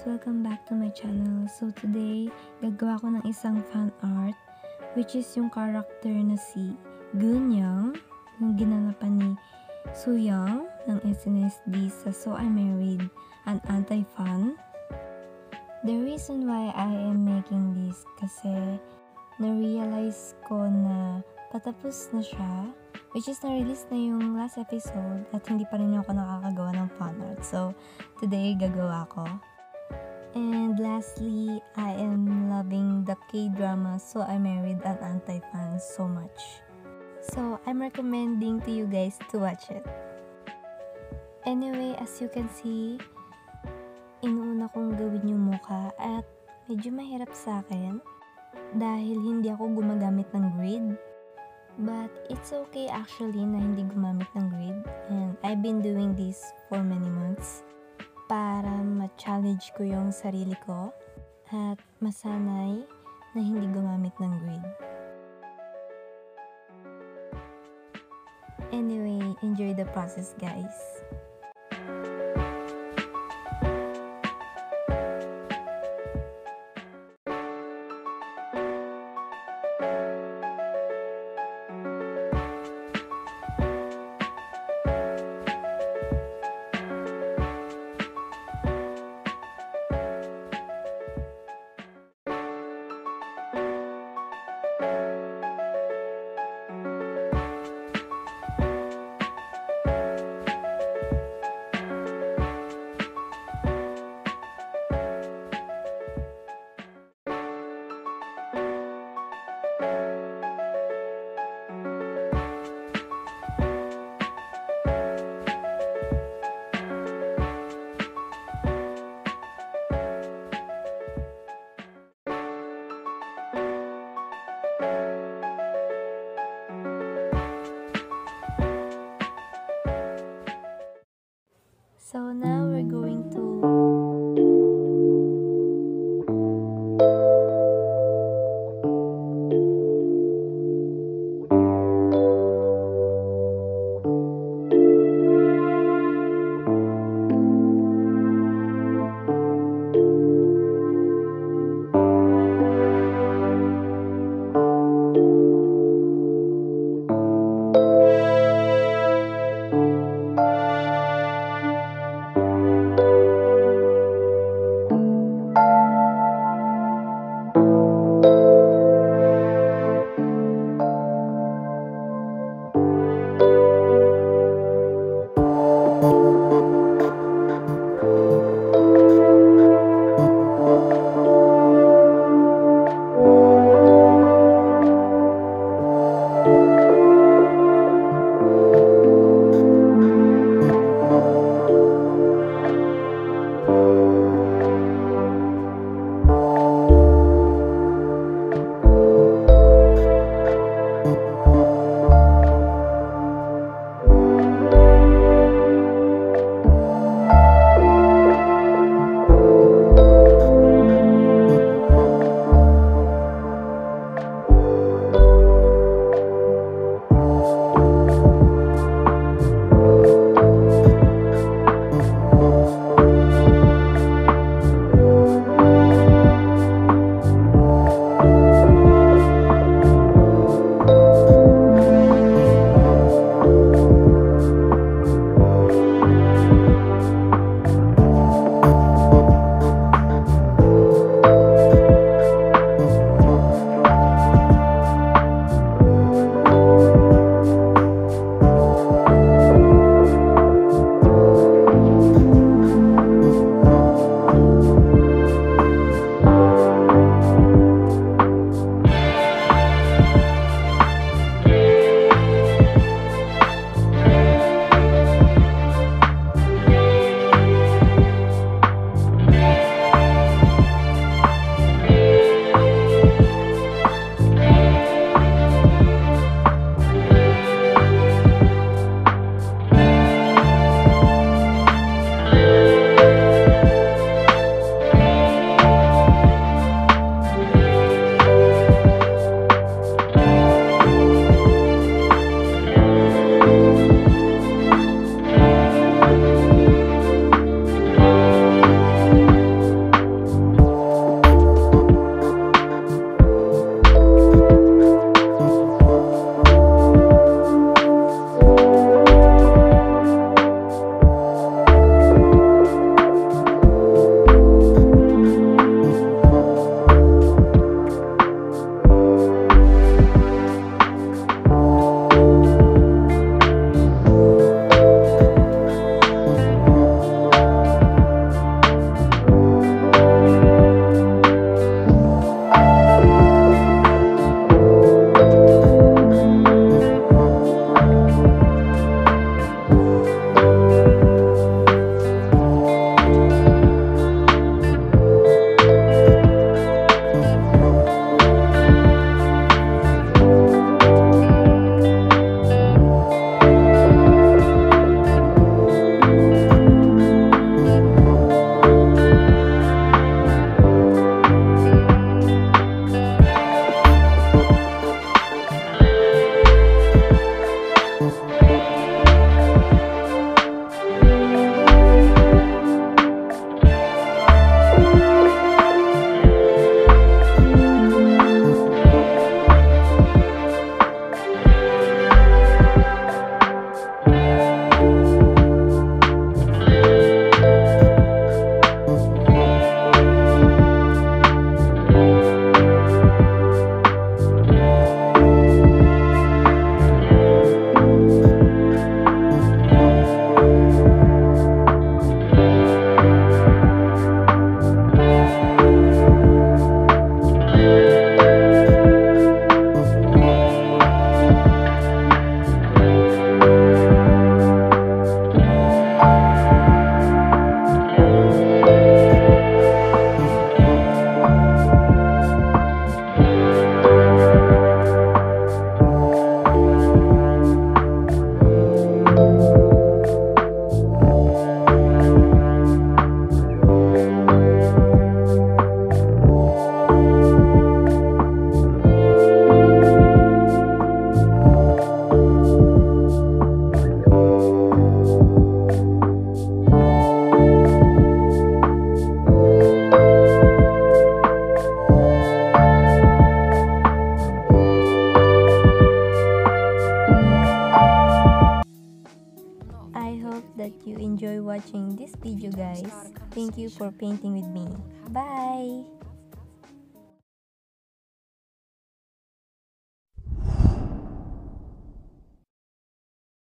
Welcome back to my channel. So today, gagawa ko ng isang fan art which is yung character na si Gunyang yung ginanapan ni Suyang ng SNSD sa So I Married, an anti-fan. The reason why I am making this kasi na-realize ko na patapos na siya which is na-release na yung last episode at hindi pa rin ako nakakagawa ng fan art. So, today gagawa ko. And lastly, I am loving the K-drama So I Married an Anti-Fan so much. So, I'm recommending to you guys to watch it. Anyway, as you can see, inuuna kong gawin yung mukha at medyo mahirap sa akin dahil hindi ako gumagamit ng grid. But it's okay actually na hindi gumamit ng grid and I've been doing this for many months para ma-challenge ko yung sarili ko at masanay na hindi gumamit ng grid. Anyway, enjoy the process guys. you enjoy watching this video guys. Thank you for painting with me. Bye!